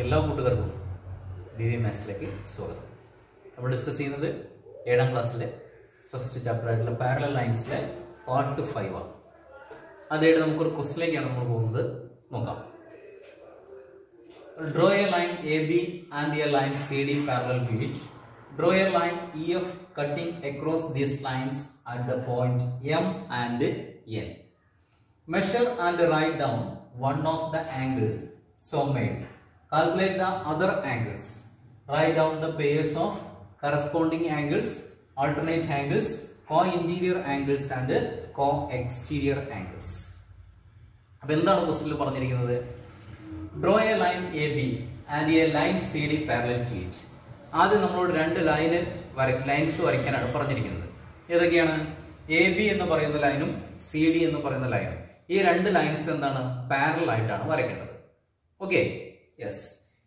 എല്ലാ കൂട്ടുകാർക്കും ബി മാത്സിലേക്ക് സ്വാഗതം. നമ്മൾ ഡിസ്കസ് ചെയ്യുന്നത് ഏഴാം ക്ലാസ്സിലെ ഫസ്റ്റ് ചാപ്റ്റർ ആയിട്ടുള്ള പാരലൽ ലൈൻസിലെ പാർട്ട് ഫൈവ് ആണ്. അതേടെ നമുക്കൊരു ക്വസ്റ്റിലേക്കാണ് നമ്മൾ പോകുന്നത്. നോക്കാം. Draw a line A B and a line C D parallel to it draw a line E F cutting across these lines at the point M and N measure and write down one of the angles so made Calculate the other angles. Write down the pairs of corresponding angles, alternate angles, co-interior angles and co-exterior angles. അപ്പോൾ എന്താണ് ക്വസ്റ്റിൽ പറഞ്ഞിരിക്കുന്നത്? Draw a line A B and a line C D parallel to it ആദ്യം നമ്മളോട് രണ്ട് line വര lines വരയ്ക്കാനാണ് പറഞ്ഞിരിക്കുന്നത്. ഏതൊക്കെയാണ്? എ ബി എന്ന് പറയുന്ന ലൈനും സി ഡി എന്ന് പറയുന്ന ലൈനും ഈ രണ്ട് ലൈൻസ് എന്താണ്? പാരലൽ ആയിട്ടാണ് വരയ്ക്കേണ്ടത്. ഓക്കെ യെസ്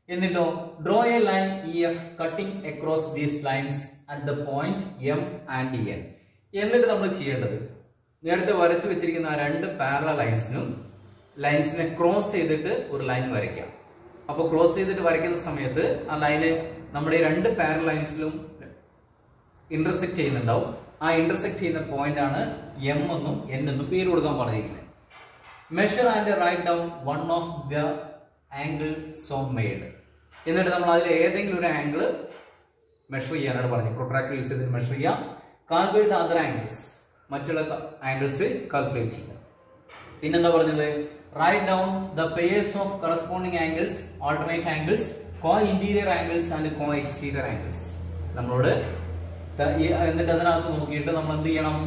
എന്നിട്ടോ draw a line E F cutting across these lines at the point M and N എന്നിട്ട് നമ്മൾ ചെയ്യേണ്ടത് നേരത്തെ വരച്ചു വെച്ചിരിക്കുന്ന ആ രണ്ട് പാരല ലൈൻസിനും ലൈൻസിനെ ക്രോസ് ചെയ്തിട്ട് ഒരു ലൈൻ വരയ്ക്കാം അപ്പോൾ ക്രോസ് ചെയ്തിട്ട് വരയ്ക്കുന്ന സമയത്ത് ആ ലൈന് നമ്മുടെ രണ്ട് പാരൽ ലൈൻസിലും ഇന്റർസെക്ട് ചെയ്യുന്നുണ്ടാവും. ആ ഇന്റർസെക്ട് ചെയ്യുന്ന പോയിന്റ് ആണ് എം എന്നും എൻ എന്നും പേര് കൊടുക്കാൻ പറഞ്ഞിരിക്കുന്നത്. Measure and write down one of the angle so made എന്നിട്ട് നമ്മൾ അതിൽ ഏതെങ്കിലും ഒരു ആംഗിൾ മെഷർ ചെയ്യാനാണ് പറഞ്ഞത് പ്രൊട്രാക്ടർ യൂസ് ചെയ്തിട്ട് മെഷർ ചെയ്യാം. കാൽക്കുലേറ്റ് ദ അതർ ആംഗിൾസ് മറ്റുള്ള ആംഗിൾസ് കാൽക്കുലേറ്റ് ചെയ്യാം പിന്നെന്താ പറഞ്ഞത്? Write down the pairs of corresponding angles alternate angles co interior angles and co exterior angles നമ്മളോട് എന്നിട്ട് അതിനകത്ത് നോക്കിയിട്ട് നമ്മൾ എന്ത് ചെയ്യണം?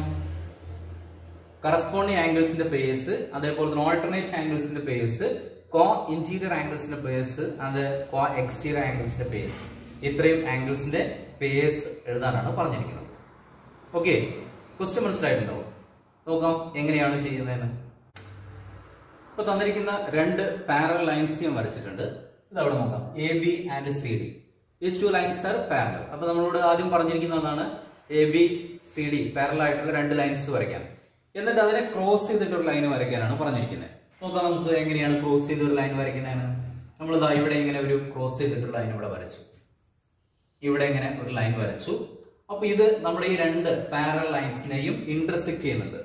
കറസ്പോണ്ടിങ് ആംഗിൾസിന്റെ പേയേഴ്സ് അതേപോലെ തന്നെ ആൾട്ടർനേറ്റ് ആംഗിൾസിന്റെ പേയേഴ്സ് കോ ഇന്റീരിയർ ആംഗിൾസിന്റെ ബേസ് അത് കോ എക്സ്റ്റീരിയർ ആംഗിൾസിന്റെ ബേസ് ഇത്രയും ആംഗിൾസിന്റെ പേസ് എഴുതാനാണ് പറഞ്ഞിരിക്കുന്നത്. ഓക്കെ ക്വസ്റ്റ്യൻ മനസ്സിലായിട്ടുണ്ടോ? നോക്കാം എങ്ങനെയാണ് ചെയ്യുന്നതെന്ന്. ഇപ്പൊ തന്നിരിക്കുന്ന രണ്ട് പാരൽ ലൈൻസ് ഞാൻ വരച്ചിട്ടുണ്ട്. ഇത് അവിടെ നോക്കാം. A B and C D is two lines are parallel അപ്പൊ നമ്മളോട് ആദ്യം പറഞ്ഞിരിക്കുന്നതാണ് A B C D parallel ആയിട്ടുള്ള രണ്ട് ലൈൻസ് വരയ്ക്കാൻ. എന്നിട്ട് അതിനെ ക്രോസ് ചെയ്തിട്ട് ഒരു ലൈൻ വരയ്ക്കാനാണ് പറഞ്ഞിരിക്കുന്നത്. നോക്കാം നമുക്ക് എങ്ങനെയാണ് ക്രോസ് ചെയ്തൊരു ലൈൻ വരയ്ക്കുന്നതെന്ന്. നമ്മൾ ഇതാ ഇവിടെ ഇങ്ങനെ ഒരു ക്രോസ് ചെയ്തിട്ടൊരു ലൈൻ ഇവിടെ വരച്ചു. ഇവിടെ ഇങ്ങനെ ഒരു ലൈൻ വരച്ചു. അപ്പൊ ഇത് നമ്മുടെ ഈ രണ്ട് പാരൽ ലൈൻസിനെയും ഇന്റർസെക്ട് ചെയ്യുന്നുണ്ട്.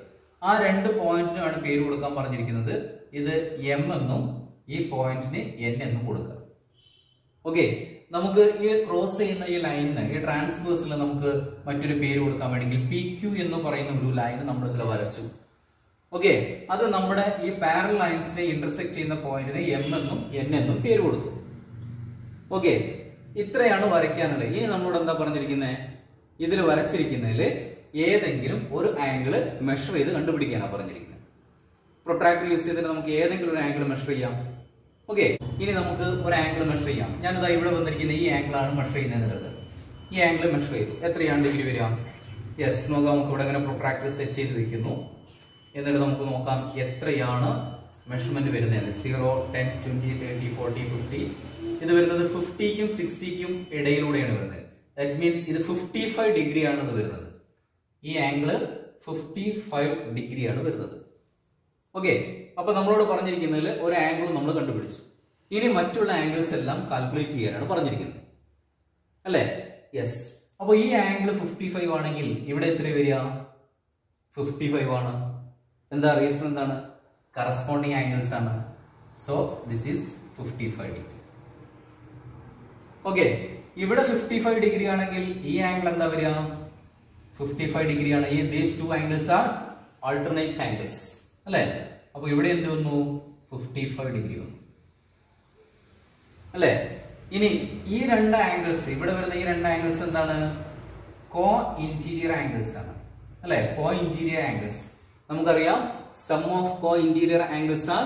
ആ രണ്ട് പോയിന്റിനുമാണ് പേര് കൊടുക്കാൻ പറഞ്ഞിരിക്കുന്നത്. ഇത് എം എന്നും ഈ പോയിന്റിന് എൻ എന്നും കൊടുക്കുക. ഓക്കെ നമുക്ക് ഈ ക്രോസ് ചെയ്യുന്ന ഈ ലൈനിന് ഈ ട്രാൻസ്ബേഴ്സിൽ നമുക്ക് മറ്റൊരു പേര് കൊടുക്കാൻ വേണമെങ്കിൽ പി ക്യു എന്ന് പറയുന്ന ഒരു ലൈൻ നമ്മൾ ഇതിൽ വരച്ചു. ഓക്കെ അത് നമ്മുടെ ഈ പാരൽ ലൈൻസിനെ ഇന്റർസെക്ട് ചെയ്യുന്ന പോയിന്റിന് എം എന്നും എൻ എന്നും പേര് കൊടുത്തു. ഓക്കെ ഇത്രയാണ് വരയ്ക്കാനുള്ളത്. ഇനി നമ്മളോട് എന്താ പറഞ്ഞിരിക്കുന്നത് ഇതിൽ വരച്ചിരിക്കുന്നതിൽ ഏതെങ്കിലും ഒരു ആംഗിൾ മെഷർ ചെയ്ത് കണ്ടുപിടിക്കാനാണ് പറഞ്ഞിരിക്കുന്നത് പ്രൊട്രാക്ടർ യൂസ് ചെയ്തിട്ട് നമുക്ക് ഏതെങ്കിലും ഒരു ആംഗിൾ മെഷർ ചെയ്യാം. ഓക്കെ ഇനി നമുക്ക് ഒരു ആംഗിൾ മെഷർ ചെയ്യാം. ഞാനിതാ ഇവിടെ വന്നിരിക്കുന്ന ഈ ആംഗിളാണ് മെഷർ ചെയ്യുന്നത് ഈ ആംഗിൾ മെഷർ ചെയ്തു. എത്രയാണ് ഡിഗ്രി വരിക? യെസ് നോക്കാം നമുക്ക് ഇവിടെ ഇങ്ങനെ പ്രൊട്രാക്ടർ സെറ്റ് ചെയ്ത് വെക്കുന്നു. എന്നിട്ട് നമുക്ക് നോക്കാം എത്രയാണ് മെഷർമെന്റ് വരുന്നത്. Zero ten twenty thirty forty fifty ഇത് വരുന്നത് ഫിഫ്റ്റിക്കും സിക്സ്റ്റിക്കും ഇടയിലൂടെയാണ് വരുന്നത്. ദാറ്റ് മീൻസ് ഇത് ഫിഫ്റ്റി ഫൈവ് ഡിഗ്രി ആണ് ഇത് വരുന്നത്. ഈ ആംഗിൾ ഫിഫ്റ്റി ഫൈവ് ഡിഗ്രി ആണ് വരുന്നത്. ഓക്കെ അപ്പൊ നമ്മളോട് പറഞ്ഞിരിക്കുന്നതിൽ ഒരു ആംഗിൾ നമ്മൾ കണ്ടുപിടിച്ചു. ഇനി മറ്റുള്ള ആംഗിൾസ് എല്ലാം കാൽക്കുലേറ്റ് ചെയ്യാനാണ് പറഞ്ഞിരിക്കുന്നത്. അല്ലേ? യെസ് അപ്പൊ ഈ ആംഗിൾ ഫിഫ്റ്റി ഫൈവ് ആണെങ്കിൽ ഇവിടെ എത്ര വരിക? ഫിഫ്റ്റി ഫൈവ് ആണ്. എന്താ റീസൺ എന്താണ്? കറസ്പോണ്ടിങ് ആംഗിൾസ് ആണ്. So this is fifty five degree okay ഇവിടെ ഫിഫ്റ്റി ഫൈവ് ഡിഗ്രി ആണെങ്കിൽ ഈ ആംഗിൾ എന്താ വരിക? ഫിഫ്റ്റി ഫൈവ് ഡിഗ്രി ആണ്. ഈ these two angles are alternate angles അല്ലെ? അപ്പൊ ഇവിടെ എന്ത് വന്നു? ഫിഫ്റ്റി ഫൈവ് ഡിഗ്രി വന്നു. അല്ലെ? ഇനി ഈ രണ്ട് ആംഗിൾസ് ഇവിടെ വരുന്ന ഈ രണ്ട് ആംഗിൾസ് എന്താണ്? കോ ഇന്റീരിയർ ആംഗിൾസ് ആണ്. അല്ലെ? കോ ഇന്റീരിയർ ആംഗിൾസ് നമുക്കറിയാം sum of co interior angles are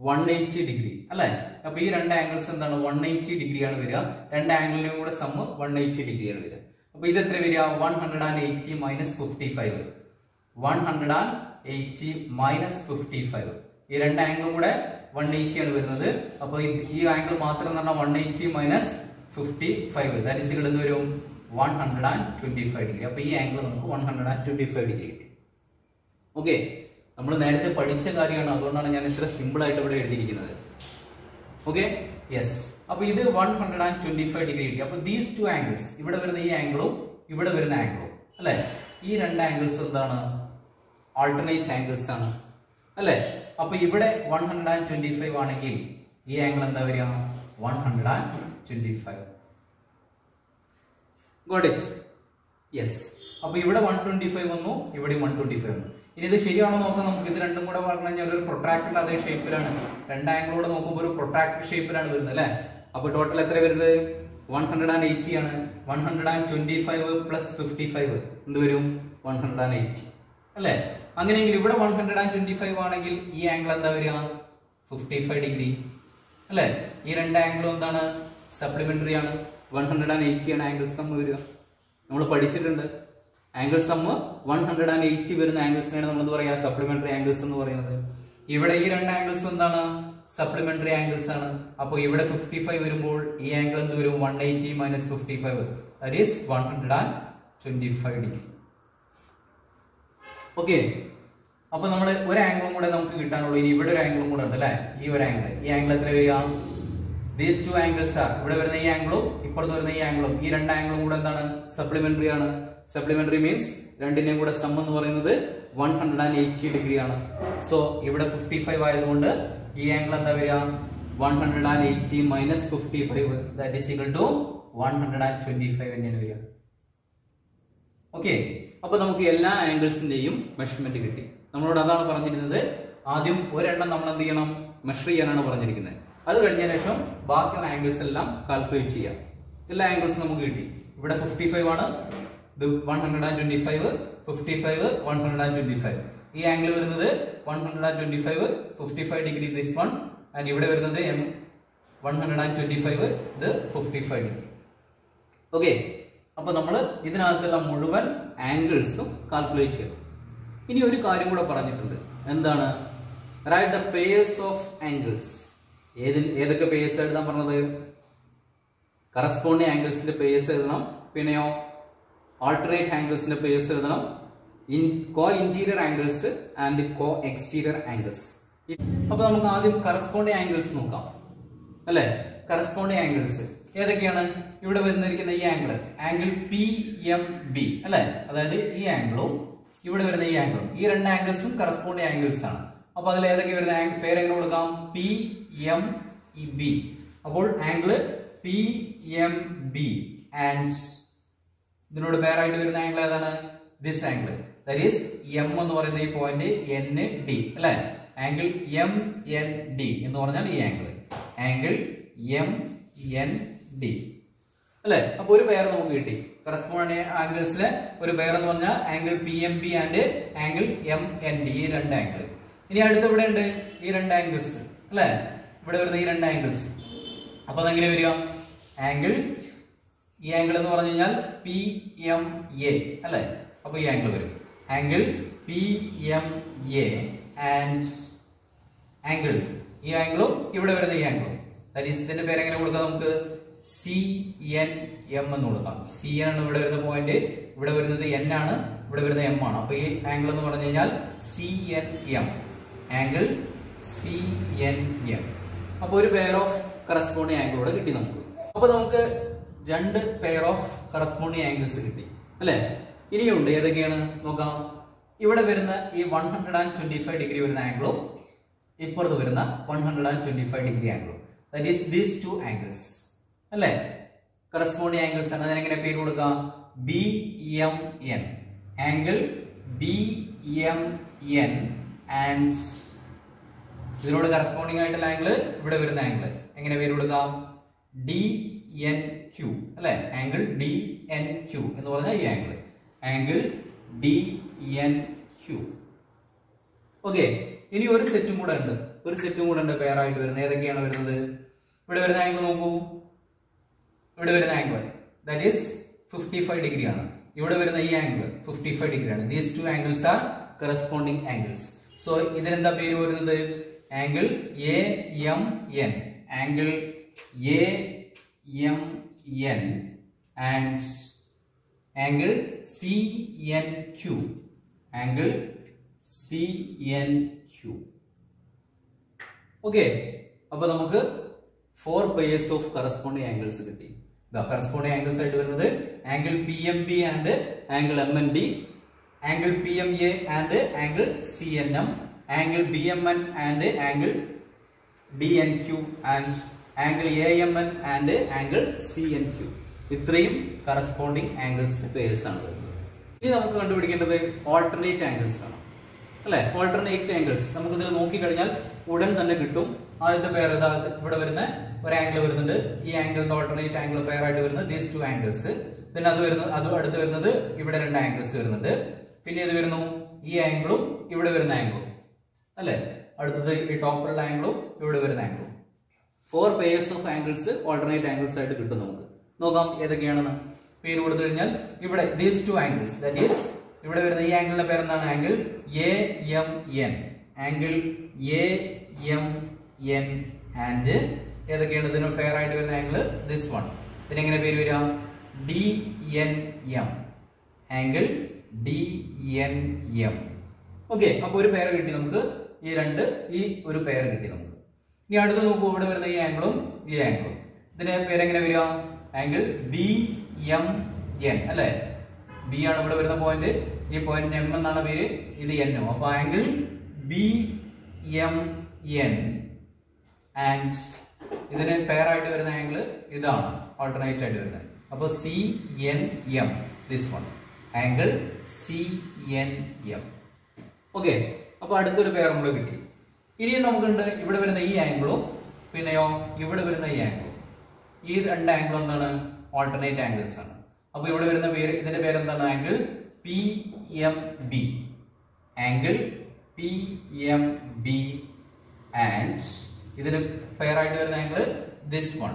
one eighty degree അല്ലെ? അപ്പൊ ഈ രണ്ട് ആംഗിൾസ് എന്താണ്? വൺ എയ്റ്റി ഡിഗ്രി ആണ് വരിക. രണ്ട് ആംഗിളിനും കൂടെ സമ്മ് വൺ എയ്റ്റി ഡിഗ്രി ആണ് വരിക. അപ്പൊ ഇത് എത്ര വരിക? One hundred and eighty minus fifty five one hundred and eighty minus fifty five ഈ രണ്ട് ആംഗിളും കൂടെ വൺ എയ്റ്റി ആണ് വരുന്നത്. അപ്പൊ ഈ ആംഗിൾ മാത്രം എന്ന് പറഞ്ഞാൽ one eighty minus fifty five that is എന്ത് വരും? One hundred and twenty five degree അപ്പൊ ഈ ആംഗിൾ നമുക്ക് one hundred and twenty five degree കിട്ടി. ഓക്കെ നമ്മൾ നേരത്തെ പഠിച്ച കാര്യമാണ്. അതുകൊണ്ടാണ് ഞാൻ ഇത്ര സിമ്പിൾ ആയിട്ട് ഇവിടെ എഴുതിയിരിക്കുന്നത്. ഓക്കെ യെസ് അപ്പൊ ഇത് one hundred and twenty five degree കിട്ടി അപ്പൊ ദീസ് ടു ആംഗിൾസ് ഇവിടെ വരുന്ന ഈ ആംഗിളും ഇവിടെ വരുന്ന ആംഗിളും അല്ലെ? ഈ രണ്ട് ആംഗിൾസ് എന്താണ്? ആൾട്ടർനേറ്റ് ആംഗിൾസ് ആണ്. അല്ലെ? അപ്പൊ ഇവിടെ one hundred and twenty five ആണെങ്കിൽ ഈ ആംഗിൾ എന്താ വരിക? One hundred and twenty five got it yes അപ്പൊ ഇവിടെ വൺ ട്വന്റി ഫൈവ് വന്നു ഇവിടെ വൺ ട്വന്റി ഫൈവ് വന്നു. ഇനി ഇത് ശരിയാണോ നോക്കാം. നമുക്ക് ഇത് രണ്ടും കൂടെ പറഞ്ഞു കഴിഞ്ഞാൽ ഒരു പ്രൊട്രാക്ടറിന്റെ അതേ ഷേപ്പിലാണ് രണ്ട് ആംഗിളോടെ നോക്കുമ്പോൾ ഒരു പ്രൊട്രാക്ടർ ഷേപ്പിലാണ് വരുന്നത് അല്ലെ? അപ്പൊ ടോട്ടൽ എത്ര വരുന്നത്? വൺ ഹൺഡ്രഡ് ആൻഡ് എയ്റ്റി ആണ്. One hundred and twenty five plus fifty five എന്ത് വരും? വൺ ഹൺഡ്രഡ് ആൻഡ് എയ്റ്റി അല്ലെ? അങ്ങനെയെങ്കിൽ ഇവിടെ one hundred and twenty five ആണെങ്കിൽ ഈ ആംഗിൾ എന്താ വരിക? ഫിഫ്റ്റി ഫൈവ് ഡിഗ്രി അല്ലെ? ഈ രണ്ട് ആംഗിളും എന്താണ്? സപ്ലിമെന്ററി ആണ്. വൺ ഹൺഡ്രഡ് ആൻഡ് എയ്റ്റി ആണ് ആംഗിൾ സം വരിക. നമ്മൾ പഠിച്ചിട്ടുണ്ട്. Angle sum one hundred and eighty വരുന്ന ആംഗിൾസിനാണ് നമ്മൾ എന്ത് പറയാ സപ്ലിമെന്ററി ആംഗിൾസ് എന്ന് പറയുന്നത്. ഇവിടെ ഈ രണ്ട് ആംഗിൾസ് എന്താണ്? സപ്ലിമെന്ററി ആംഗിൾസ് ആണ്. അപ്പോൾ ഇവിടെ ഫിഫ്റ്റി ഫൈവ് വരുമ്പോൾ ഈ ആംഗിൾ എന്ത് വരും? One eighty minus fifty five that is one hundred and twenty five degree okay അപ്പൊ നമ്മൾ ഒരു ആംഗിളും കൂടെ നമുക്ക് കിട്ടാനുള്ളൂ. ഇനി ഇവിടെ ഒരു ആംഗിളും കൂടെ ഉണ്ട് അല്ലെ? ഈ ഒരു ആംഗിൾ ഈ ആംഗിൾ എത്ര വരിക? ദീസ് ടു ആംഗിൾസ് ആർ ഇവിടെ വരുന്ന ഈ ആംഗിളും ഇപ്പുറത്ത് വരുന്ന ഈ ആംഗിളും ഈ രണ്ട് ആംഗിളും കൂടെ എന്താണ്? സപ്ലിമെന്ററി ആണ്. സപ്ലിമെന്ററി മീൻസ് രണ്ടിന്റെയും കൂടെ സം എന്ന് പറയുന്നത് one hundred and eighty degree ആണ്. സോ ഇവിടെ ഫിഫ്റ്റി ഫൈവ് ആയതുകൊണ്ട് ഈ ആംഗിൾ എന്താ വരിക? One hundred and eighty minus fifty five that is equal to one hundred and twenty five തന്നെയാണ് വരിക. ഓക്കെ അപ്പൊ നമുക്ക് എല്ലാ ആംഗിൾസിന്റെയും മെഷർമെന്റ് കിട്ടി. നമ്മളോട് അതാണ് പറഞ്ഞിരുന്നത്. ആദ്യം ഒരെണ്ണം നമ്മൾ എന്ത് ചെയ്യണം? മെഷർ ചെയ്യാനാണ് പറഞ്ഞിരിക്കുന്നത്. അത് കഴിഞ്ഞ ശേഷം ബാക്കിയുള്ള ആംഗിൾസ് എല്ലാം കാൽക്കുലേറ്റ് ചെയ്യാം. എല്ലാ ആംഗിൾസും നമുക്ക് കിട്ടി. ഇവിടെ ഫിഫ്റ്റി ഫൈവ് ആണ്. ഇത് one hundred and twenty five fifty five one hundred and twenty five ഈ ആംഗിൾ വരുന്നത് one hundred and twenty five fifty five degree this one and ഇവിടെ വരുന്നത് M one hundred and twenty five ഇത് fifty five degree okay അപ്പൊ നമ്മൾ ഇതിനകത്തുള്ള മുഴുവൻ ആംഗിൾസും calculate ചെയ്തു. ഇനി ഒരു കാര്യം കൂടെ പറഞ്ഞിട്ടുണ്ട്. എന്താണ്? Write the pairs of angles ഏതിൽ ഏതൊക്കെ പേസ് എഴുതാൻ പറഞ്ഞത്? കറസ്പോണ്ടിങ് ആംഗിൾസിന്റെ പേസ് എഴുതണം. പിന്നെയോ ആൾട്ടർനേറ്റ് ആംഗിൾസിന്റെ പേസ് എഴുതണം. In co interior angles and co exterior angles അപ്പൊ നമുക്ക് ആദ്യം കറസ്പോണ്ടിങ് ആംഗിൾസ് നോക്കാം. അല്ലെ? കറസ്പോണ്ടിങ് ആംഗിൾസ് ഏതൊക്കെയാണ്? ഇവിടെ വരുന്നിരിക്കുന്ന ഈ angle angle P M B അല്ലെ? അതായത് ഈ ആംഗിളും ഇവിടെ വരുന്ന ഈ ആംഗിളും ഈ രണ്ട് ആംഗിൾസും കറസ്പോണ്ടിങ് ആംഗിൾസ് ആണ്. അപ്പൊ അതിൽ ഏതൊക്കെ വരുന്ന പേരെങ്ങനെ കൊടുക്കാം? പി എം ഇ ബി അപ്പോൾ angle P M B and ഇതിനോട് പേരായിട്ട് വരുന്ന ആംഗിൾ ഏതാണ്? ദിസ് ആംഗിൾ ഈസ് എം എന്ന് പറയുന്ന ഈ പോയിന്റ് എൻ ഡി അല്ലെ? ആംഗിൾ എം എൻ ഡി എന്ന് പറഞ്ഞാൽ ഈ angle angle M N D അല്ലെ? അപ്പൊ ഒരു പേര് നമുക്ക് കിട്ടി. കറസ്പോണ്ടിങ് ആംഗിൾസിലെ ഒരു പേർ എന്ന് പറഞ്ഞാൽ angle P M B and angle M N D ഈ രണ്ട് ആംഗിൾ ഇനി അടുത്ത് ഇവിടെ ഉണ്ട് ഈ രണ്ട് ആംഗിൾസ് അല്ലെ? ഇവിടെ വരുന്ന ഈ രണ്ട് ആംഗിൾസ് അപ്പൊ അതെങ്ങനെ വരിക? ആംഗിൾ ഈ ആംഗിൾ എന്ന് പറഞ്ഞു കഴിഞ്ഞാൽ പി എം എ അല്ലേ? അപ്പൊ ഈ ആംഗിൾ വരും. Angle P M A and angle ഈ ആംഗിളും ഇവിടെ വരുന്ന ഈ ആംഗിളും ദാറ്റ് ഇതിന്റെ പേര് എങ്ങനെ കൊടുക്കാം നമുക്ക്? സി എൻ എം എന്ന് കൊടുക്കാം. സി എൻ ആണ് ഇവിടെ വരുന്ന പോയിന്റ് ഇവിടെ വരുന്നത് എൻ ആണ്. ഇവിടെ വരുന്നത് എം ആണ്. അപ്പൊ ഈ ആംഗിൾ എന്ന് പറഞ്ഞു കഴിഞ്ഞാൽ C N M angle C N M അപ്പൊ ഒരു പെയർ ഓഫ് കറസ്പോണ്ടിങ് ആംഗിൾ കൂടെ കിട്ടി നമുക്ക്. അപ്പൊ നമുക്ക് രണ്ട് പെയർ ഓഫ് കറസ്പോണ്ടിങ് ആംഗിൾസ് കിട്ടി അല്ലെ? ഇനിയുണ്ട് ഏതൊക്കെയാണ്? നോക്കാം. ഇവിടെ വരുന്ന ഈ one hundred and twenty five degree വരുന്ന ആംഗിളും ഇപ്പുറത്ത് വരുന്ന one hundred and twenty five degree ആംഗിളും that is these two angles അല്ലേ? കറസ്പോണ്ടിങ് ആംഗിൾസ് ആണ്. അതിനെങ്ങനെ പേര് കൊടുക്കാം? B M N angle B M N and ഇതിനോട് കറസ്പോണ്ടിങ് ആയിട്ടുള്ള ആംഗിൾ ഇവിടെ വരുന്ന ആംഗിൾ എങ്ങനെ പേര് കൊടുക്കാം? ഡി എൻ ക്യു അല്ലെ? ആംഗിൾ ഡി എൻ ക്യു എന്ന് പറഞ്ഞാൽ ഈ angle angle D N Q okay ഇനി ഒരു സെറ്റും കൂടെ ഉണ്ട്. ഒരു സെറ്റും കൂടെ ഉണ്ട് പേരായിട്ട് വരുന്നത്. ഏതൊക്കെയാണ് വരുന്നത്? ഇവിടെ വരുന്ന ആംഗിൾ നോക്കൂ. ഇവിടെ വരുന്ന angle that is fifty five degree ആണ്. ഇവിടെ വരുന്ന ഈ ആംഗിൾ ഫിഫ്റ്റി ഫൈവ് ഡിഗ്രി ആണ്. These two angles are corresponding angles so ഇതിനെന്താ പേര് വരുന്നത്? And angle C N Q angle C N Q okay അപ്പൊ നമുക്ക് four pairs of corresponding angles കിട്ടി. കറസ്പോണ്ടിങ് ആംഗിൾസ് ആയിട്ട് വരുന്നത് angle P M B and angle M N D angle P M A and angle C N M angle BMN and angle and and angle A M N and angle C N Q ഇത്രയും corresponding ആംഗിൾസിന്റെ pairs ആണ് വരുന്നത്. ഇനി നമുക്ക് കണ്ടുപിടിക്കേണ്ടത് alternate angles ആണ്. അല്ലെ? Alternate angles നമുക്ക് ഇതിൽ നോക്കിക്കഴിഞ്ഞാൽ ഉടൻ തന്നെ കിട്ടും. ആദ്യത്തെ പേർ ഏതാ? ഇവിടെ വരുന്ന ഒരു ആംഗിൾ വരുന്നുണ്ട്. ഈ ആംഗിളിന്റെ ഓൾട്ടർനേറ്റ് ആംഗിൾ പേരായിട്ട് വരുന്നത് ദീസ് ടു ആംഗിൾസ് പിന്നെ അത് വരുന്നത് അത് അടുത്ത് വരുന്നത് ഇവിടെ രണ്ട് ആംഗിൾസ് വരുന്നുണ്ട്. പിന്നെ ഇത് വരുന്നു? ഈ ആംഗിളും ഇവിടെ വരുന്ന ആംഗിളും അല്ലെ? അടുത്തത് ഈ ടോപ്പറുള്ള ആംഗിളും ഇവിടെ വരുന്ന ആംഗിളും four pairs of angles alternate angles ആയിട്ട് കിട്ടും നമുക്ക്. നോക്കാം ഏതൊക്കെയാണെന്ന്. പേര് കൊടുത്തു കഴിഞ്ഞാൽ ഇവിടെ these two angles that is ഇവിടെ വരുന്ന ഈ ആംഗിളിന്റെ പേര് എന്താണ് angle A M N angle A M N and ഏതൊക്കെയാണ് ഇതിന് പേരായിട്ട് വരുന്ന ആംഗിൾ ദിസ് വൺ പിന്നെ എങ്ങനെ പേര് വരിക? D N M angle D N M okay അപ്പൊ ഒരു പേര് കിട്ടി നമുക്ക്. ഈ രണ്ട് ഈ ഒരു പെയർ കിട്ടി നമുക്ക്. ഇനി അടുത്ത് നോക്കൂ ഇവിടെ വരുന്ന ഈ ആംഗിളും ഈ ആംഗിളും ഇതിന്റെ പേരെങ്ങനെ വരിക? ആംഗിൾ ബി എം എൻ അല്ലെ? ബി ആണ് ഇവിടെ വരുന്ന പോയിന്റ് ഈ പോയിന്റ് എം എന്നാണ് പേര്. ഇത് എൻ അപ്പൊ angle B M N and ഇതിന് പെയർ ആയിട്ട് വരുന്ന ആംഗിൾ ഇതാണ്. ഓൾട്ടർനേറ്റ് ആയിട്ട് വരുന്നത്. അപ്പൊ C N M this one angle C N M okay അപ്പൊ അടുത്തൊരു പെയർ നമ്മൾ കിട്ടി. ഇനി നമുക്കുണ്ട് ഇവിടെ വരുന്ന ഈ ആംഗിളും പിന്നെയോ ഇവിടെ വരുന്ന ഈ ആംഗിളും ഈ രണ്ട് ആംഗിൾ എന്താണ്? ഓൾട്ടർനേറ്റ് ആംഗിൾസ് ആണ്. അപ്പൊ ഇവിടെ വരുന്ന പേര് ഇതിന്റെ പേര് എന്താണ് angle P M B angle P M B and ഇതിന് ആയിട്ട് വരുന്ന angle this one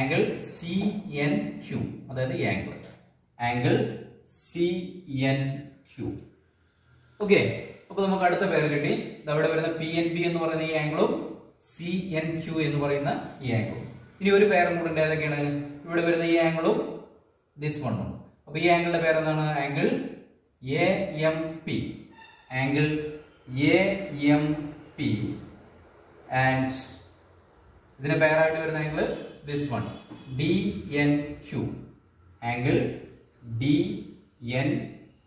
angle C N Q അതായത് ഈ angle angle C N Q okay അപ്പൊ നമുക്ക് അടുത്ത പേര് കിട്ടി. അവിടെ വരുന്ന പി എൻ ബി എന്ന് പറയുന്ന ഈ ആംഗിളും സി എൻ ക്യൂ എന്ന് പറയുന്ന ഈ ആംഗിളും ഇനി ഒരു പേരും കൂടെ ഉണ്ട്. ഏതൊക്കെയാണ്? ഇവിടെ വരുന്ന ഈ ആംഗിളും ദിസ് വണ്ണും അപ്പൊ ഈ ആംഗിളിന്റെ പേരെന്താണ് angle A M P angle A M P and ഇതിന്റെ പേരായിട്ട് വരുന്ന angle this one D N Q angle D N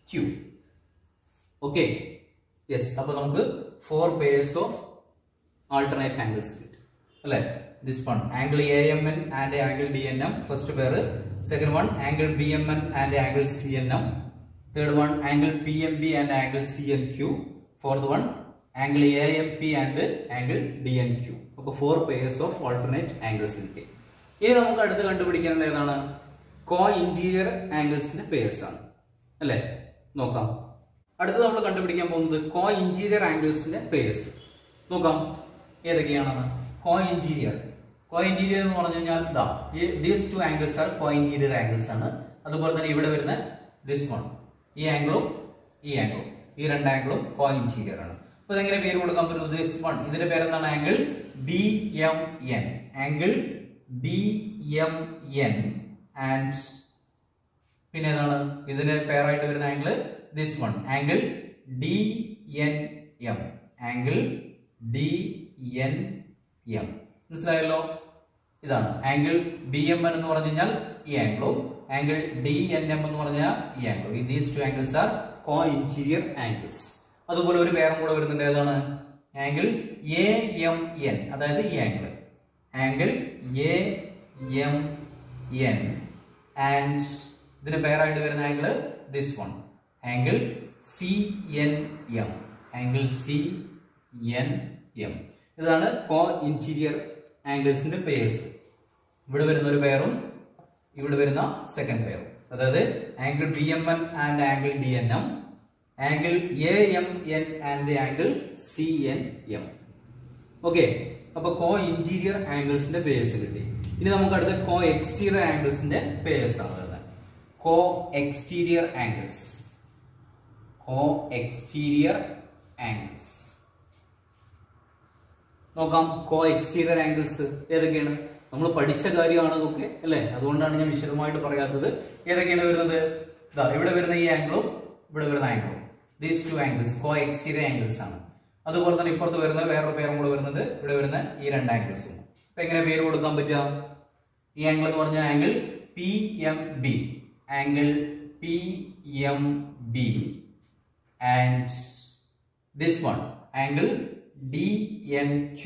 Q okay yes അപ്പൊ നമുക്ക് four pairs of alternate angles കിട്ടും. അല്ലെ? This one angle A M N and angle D N M first pair second one angle B M N and angle C N M third one angle P M B and angle C N Q fourth one angle A M P and angle D N Q അപ്പൊ four pairs of alternate angles കിട്ടി ഇനി നമുക്ക് അടുത്ത് കണ്ടുപിടിക്കാനുള്ള ഏതാണ്? കോ interior ആംഗിൾസിന്റെ pairs ആണ്. അല്ലെ? നോക്കാം. അടുത്ത് നമ്മൾ കണ്ടുപിടിക്കാൻ പോകുന്നത് കോ ഇന്റീരിയർ ആംഗിൾസിന്റെ പേഴ്സ് നോക്കാം. ഏതൊക്കെയാണെന്ന്. കോ ഇന്റീരിയർ കോ ഇന്റീരിയർ എന്ന് പറഞ്ഞു കഴിഞ്ഞാൽ ഇതാ these two angles are co interior angles ആണ്. അതുപോലെ തന്നെ ഇവിടെ വരുന്ന ദിസ് വൺ ഈ ആംഗിളും ഈ ആംഗിളും ഈ രണ്ട് ആംഗിളും കോ ഇന്റീരിയർ ആണ്. അപ്പൊ ഇതെങ്ങനെ പേര് കൊടുക്കാൻ പറ്റും? ദിസ് വൺ ഇതിന്റെ പേരെന്താണ്? Angle B M N angle B M N and പിന്നെ ഏതാണ്? ഇതിന് പേരായിട്ട് വരുന്ന angle N M angle D N M മനസ്സിലായല്ലോ? ഇതാണ്. ആംഗിൾ ബി എം എൻ എന്ന് പറഞ്ഞു കഴിഞ്ഞാൽ ഈ ആംഗിളും ആംഗിൾ ഡി എൻ എം എന്ന് പറഞ്ഞാൽ ഈ ആംഗിളും these two angles are co interior angles അതുപോലെ ഒരു പേരും കൂടെ വരുന്നുണ്ട്. ഏതാണ്? ആംഗിൾ എ എം എൻ അതായത് ഈ angle angle A M N and ഇതിന് പേരായിട്ട് വരുന്ന angle this one N M angle C N M ഇതാണ് കോ ഇന്റീരിയർ ആംഗിൾസിന്റെ പേഴ്സ് ഇവിടെ വരുന്ന ഒരു പെയറും ഇവിടെ വരുന്ന സെക്കൻഡ് പെയറും അതായത് angle B M N and angle D N M angle A M N and angle C N M okay അപ്പൊ co interior ആംഗിൾസിന്റെ purse കിട്ടി. ഇനി നമുക്ക് അടുത്ത കോ എക്സ്റ്റീരിയർ ആംഗിൾസിന്റെ പേഴ്സ് ആണ് co exterior angles co exterior angles നോക്കാം കോ എക്സ്റ്റീരിയർ ആംഗിൾസ് ഏതൊക്കെയാണ്? നമ്മൾ പഠിച്ച കാര്യമാണ് ഇതൊക്കെ അല്ലെ? അതുകൊണ്ടാണ് ഞാൻ വിശദമായിട്ട് പറയാത്തത്. ഏതൊക്കെയാണ് വരുന്നത്? ഇതാ ഇവിടെ വരുന്ന ഈ ആംഗിളും ഇവിടെ വരുന്ന ആംഗിളും these two angles co exterior angles ആണ്. അതുപോലെ തന്നെ ഇപ്പുറത്ത് വരുന്ന വേറൊരു പേരും കൂടെ വരുന്നത് ഇവിടെ വരുന്ന ഈ രണ്ട് ആംഗിൾസും അപ്പൊ എങ്ങനെ പേര് കൊടുക്കാൻ പറ്റുക? ഈ ആംഗിൾ എന്ന് പറഞ്ഞ angle P M B angle P M B and this one angle DNQ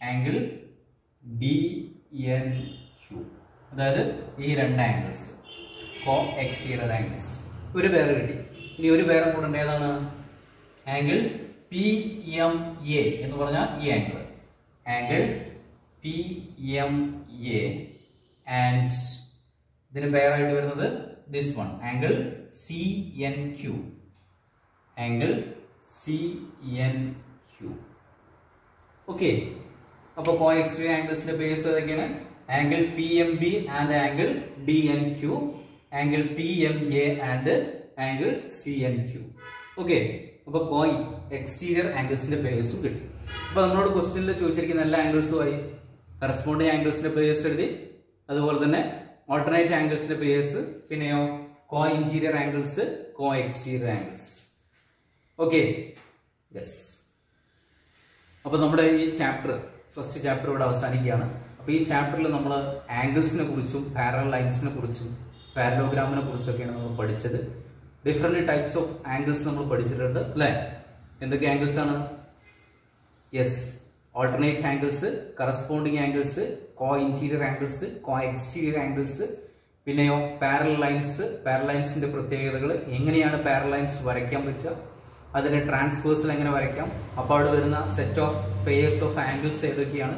angle Q അതായത് ഈ രണ്ട് ആംഗിൾസ് കോ എക്സ്റ്റീരിയർ ആംഗിൾസ് ഒരു പേര് കിട്ടി. ഇനി ഒരു പേരെ കൂടേണ്ട ഏതാണ്? ആംഗിൾ പി എം എ എന്ന് പറഞ്ഞാൽ ഈ angle angle P M A and ഇതിന് പേരായിട്ട് വരുന്നത് this one angle C N Q angle C N Q okay അപ്പൊ കോ എക്സ്റ്റീരിയർ ആംഗിൾസിന്റെ ബേസ് ഏതൊക്കെയാണ്? Angle P M B and angle D N Q angle P M A and angle C N Q okay അപ്പൊ co exterior ആംഗിൾസിന്റെ ബേസും കിട്ടി. അപ്പൊ നമ്മളോട് ക്വസ്റ്റ്യനിൽ ചോദിച്ചിരിക്കുന്ന എല്ലാ ആംഗിൾസും ആയി കറസ്പോണ്ടിങ് ആംഗിൾസിന്റെ ബേസ് എഴുതി. അതുപോലെ തന്നെ ഓൾട്ടർനേറ്റ് ആംഗിൾസിന്റെ ബേസ് പിന്നെയോ co interior angles co exterior angles okay yes അപ്പൊ നമ്മുടെ ഈ ചാപ്റ്റർ ഫസ്റ്റ് ചാപ്റ്റർ ഇവിടെ അവസാനിക്കുകയാണ്. അപ്പൊ ഈ ചാപ്റ്ററിൽ നമ്മൾ ആംഗിൾസിനെ കുറിച്ചും പാരൽ ലൈൻസിനെ കുറിച്ചും പാരലോഗ്രാമിനെ കുറിച്ചൊക്കെയാണ് നമ്മൾ പഠിച്ചത്. ഡിഫറെന്റ് ടൈപ്സ് ഓഫ് ആംഗിൾസ് നമ്മൾ പഠിച്ചിട്ടുണ്ട് അല്ലേ? എന്തൊക്കെ ആംഗിൾസ് ആണ്? Yes alternate angles corresponding angles co interior angles co exterior angles പിന്നെയോ പാരൽ ലൈൻസ് പാരൽ ലൈൻസിന്റെ പ്രത്യേകതകൾ എങ്ങനെയാണ് പാരൽ ലൈൻസ് വരയ്ക്കാൻ പറ്റുക? അതിന്റെ ട്രാൻസ്പേഴ്സിൽ എങ്ങനെ വരയ്ക്കാം? അപ്പോൾ അവിടെ വരുന്ന set of pairs of angles ഏതൊക്കെയാണ്?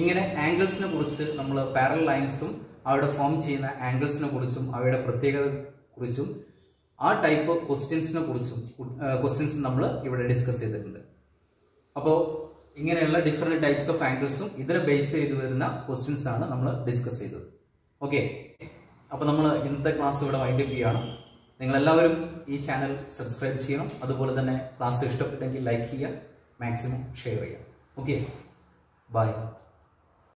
ഇങ്ങനെ ആംഗിൾസിനെ കുറിച്ച് നമ്മൾ പാരൽ ലൈൻസും അവിടെ ഫോം ചെയ്യുന്ന ആംഗിൾസിനെ കുറിച്ചും അവയുടെ പ്രത്യേകത കുറിച്ചും ആ ടൈപ്പ് ക്വസ്റ്റ്യൻസിനെ കുറിച്ചും ക്വസ്റ്റ്യൻസ് നമ്മൾ ഇവിടെ ഡിസ്കസ് ചെയ്തിട്ടുണ്ട്. അപ്പോൾ ഇങ്ങനെയുള്ള ഡിഫറെന്റ് ടൈപ്സ് ഓഫ് ആംഗിൾസും ഇതിനെ ബേസ് ചെയ്ത് വരുന്ന ക്വസ്റ്റ്യൻസ് ആണ് നമ്മൾ ഡിസ്കസ് ചെയ്തത്. ഓക്കെ അപ്പോൾ നമ്മൾ ഇന്നത്തെ ക്ലാസ് ഇവിടെ വൈൻഡപ്പ് ചെയ്യുകയാണ് നിങ്ങൾ എല്ലാവരും ഈ ചാനൽ സബ്സ്ക്രൈബ് ചെയ്യണം. അതുപോലെ തന്നെ ക്ലാസ് ഇഷ്ടപ്പെട്ടെങ്കിൽ ലൈക്ക് ചെയ്യുക. മാക്സിമം ഷെയർ ചെയ്യുക. Okay bye